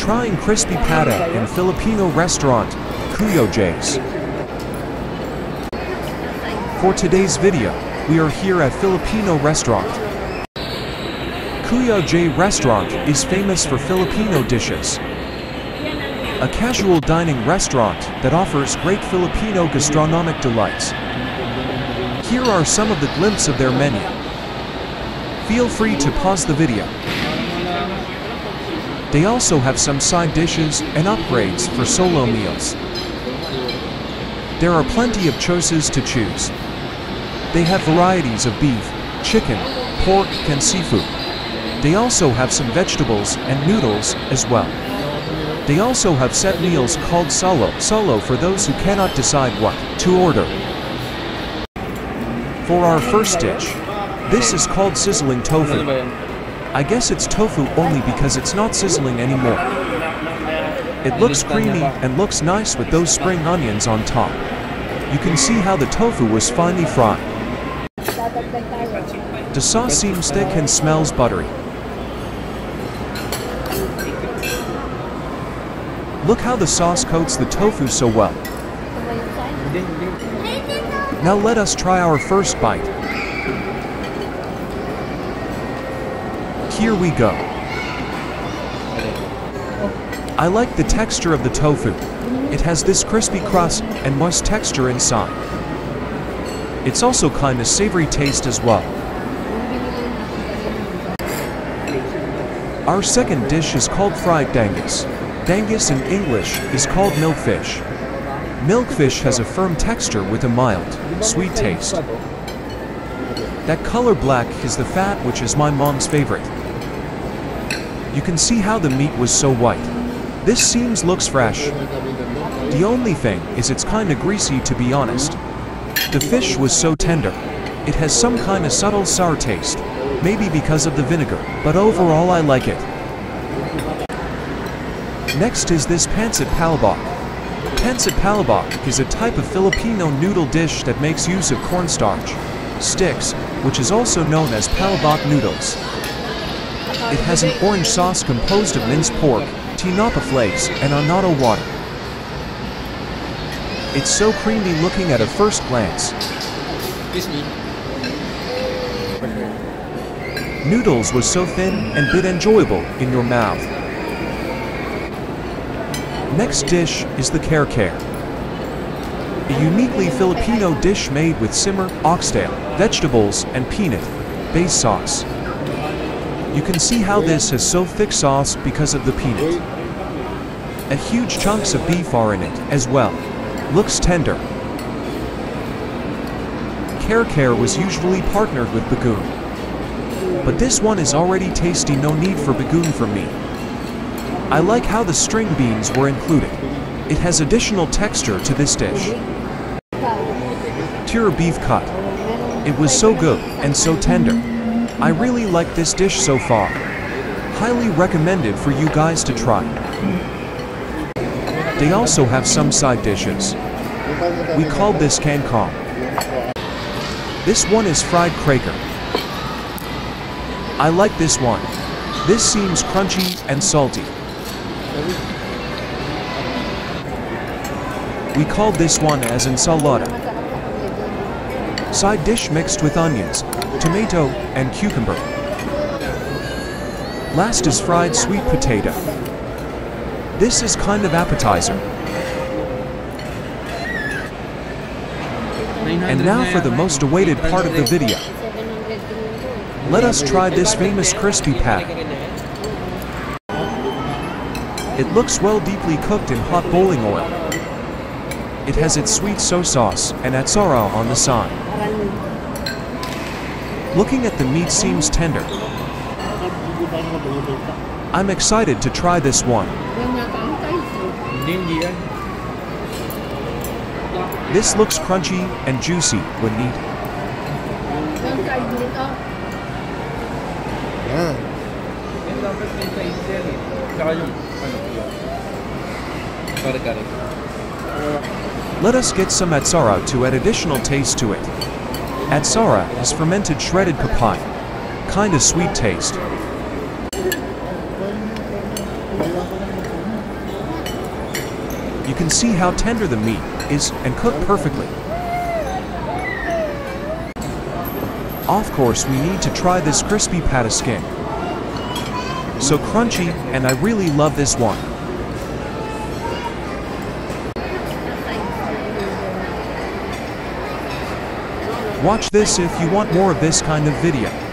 trying crispy pata in Filipino restaurant, Kuya J's. For today's video, we are here at Filipino restaurant. Kuya J restaurant is famous for Filipino dishes. A casual dining restaurant that offers great Filipino gastronomic delights. Here are some of the glimpses of their menu. Feel free to pause the video. They also have some side dishes and upgrades for solo meals. There are plenty of choices to choose. They have varieties of beef, chicken, pork, and seafood. They also have some vegetables and noodles as well. They also have set meals called solo, solo for those who cannot decide what to order. For our first dish, this is called sizzling tofu. I guess it's tofu only because it's not sizzling anymore. It looks creamy and looks nice with those spring onions on top. You can see how the tofu was finely fried. The sauce seems thick and smells buttery. Look how the sauce coats the tofu so well. Now let us try our first bite. Here we go. I like the texture of the tofu. It has this crispy crust and moist texture inside. It's also kind of savory taste as well. Our second dish is called fried bangus. Bangus in English is called milkfish. Milkfish has a firm texture with a mild, sweet taste. That color black is the fat which is my mom's favorite. You can see how the meat was so white. This seems looks fresh. The only thing is it's kinda greasy to be honest. The fish was so tender. It has some kind of subtle sour taste, maybe because of the vinegar, but overall I like it. Next is this pancit palabok. Pancit palabok is a type of Filipino noodle dish that makes use of cornstarch, sticks, which is also known as palabok noodles. It has an orange sauce composed of minced pork, tinapa flakes, and annatto water. It's so creamy looking at a first glance. Noodles was so thin and bit enjoyable in your mouth. Next dish is the kare kare. A uniquely Filipino dish made with simmer, oxtail, vegetables, and peanut base sauce. You can see how this has so thick sauce because of the peanut. A huge chunks of beef are in it as well. Looks tender. Kare Kare was usually partnered with bagoong. But this one is already tasty no need for bagoong from me. I like how the string beans were included. It has additional texture to this dish. Tira beef cut. It was so good and so tender. I really like this dish so far. Highly recommended for you guys to try. They also have some side dishes. We called this kangkong. This one is fried cracker. I like this one. This seems crunchy and salty. We called this one as ensalada. Side dish mixed with onions, tomato, and cucumber. Last is fried sweet potato. This is kind of appetizer. And now for the most awaited part of the video. Let us try this famous crispy pat. It looks well deeply cooked in hot boiling oil. It has its sweet soy sauce and atsara on the side. Looking at the meat seems tender. I'm excited to try this one. This looks crunchy and juicy when eaten. Let us get some atsara to add additional taste to it. Atsara is fermented shredded papaya. Kinda sweet taste. You can see how tender the meat is and cooked perfectly. Of course, we need to try this crispy pata skin. So crunchy, and I really love this one. Watch this if you want more of this kind of video.